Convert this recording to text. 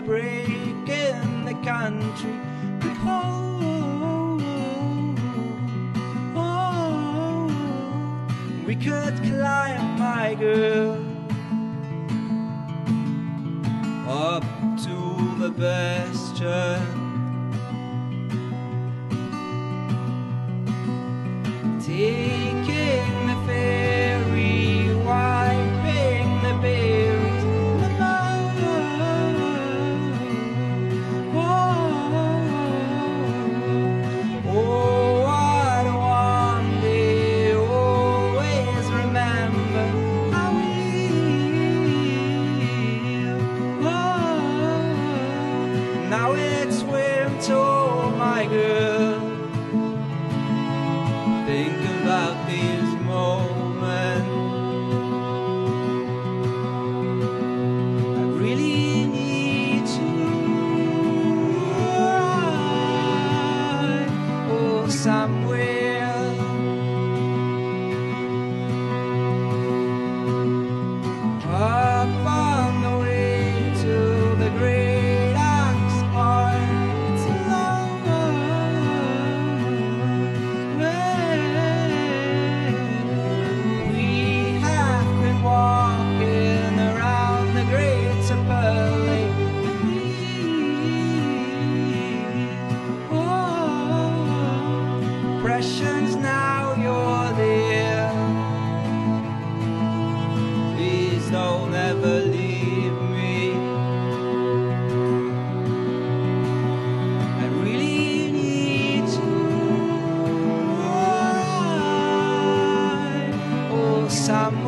break in the country. Oh, oh, we could climb, my girl, up to the best bastion. Now it's winter, oh my girl. Think about these moments. I really need to. Oh, somewhere. Impressions now you're there. Please don't ever leave me. I really need to. Oh, some